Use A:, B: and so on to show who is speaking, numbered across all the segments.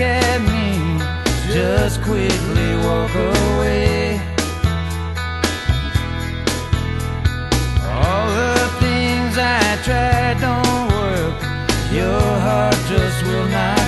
A: at me Just quickly walk away. All the things I tried don't work. Your heart just will not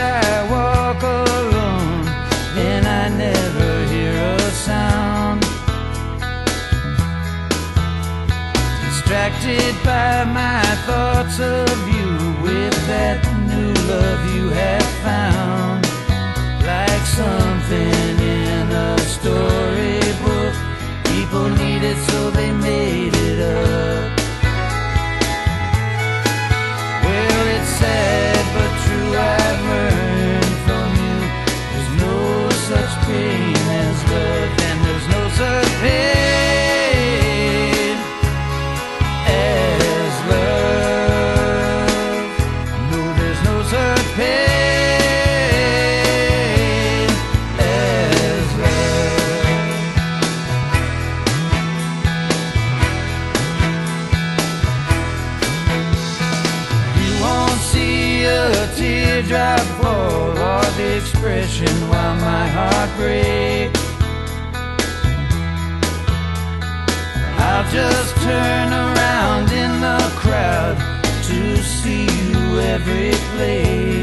A: I walk alone and I never hear a sound. Distracted by my thoughts of you Drive for of the expression while my heart breaks. I'll just turn around in the crowd to see you every place.